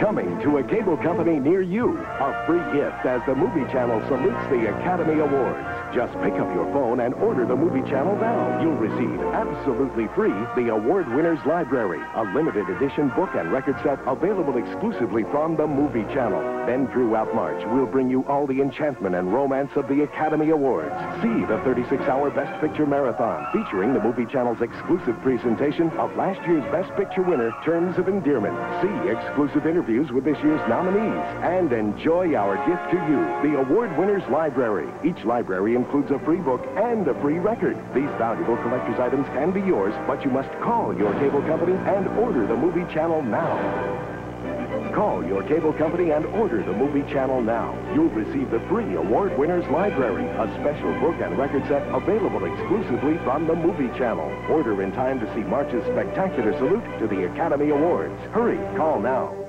Coming to a cable company near you. A free gift as the Movie Channel salutes the Academy Awards. Just pick up your phone and order the Movie Channel now. You'll receive absolutely free the Award Winners Library, a limited edition book and record set available exclusively from the Movie Channel. Then throughout March, we'll bring you all the enchantment and romance of the Academy Awards. See the 36-hour Best Picture Marathon featuring the Movie Channel's exclusive presentation of last year's Best Picture winner, Terms of Endearment. See exclusive interviews with this year's nominees and enjoy our gift to you, the Award Winners Library. Each library includes a free book and a free record. These valuable collector's items can be yours, but you must call your cable company and order the Movie Channel now. Call your cable company and order the Movie Channel now. You'll receive the free Award Winners Library, a special book and record set available exclusively from the Movie Channel. Order in time to see March's spectacular salute to the Academy Awards. Hurry, call now.